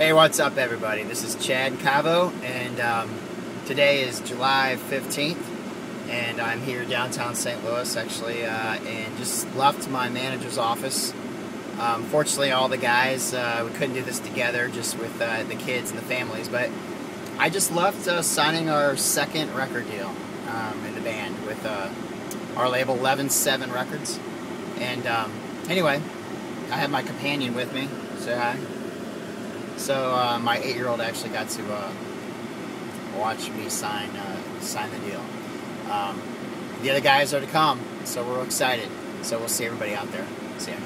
Hey, what's up, everybody? This is Chad Cavo, and um, today is July 15th, and I'm here downtown St. Louis, actually, uh, and just left my manager's office. Um, fortunately, all the guys, uh, we couldn't do this together, just with uh, the kids and the families, but I just left uh, signing our second record deal um, in the band with uh, our label 11-7 Records. And um, anyway, I have my companion with me. Say hi. So uh, my eight-year-old actually got to uh, watch me sign uh, sign the deal. Um, the other guys are to come, so we're excited. So we'll see everybody out there. See ya.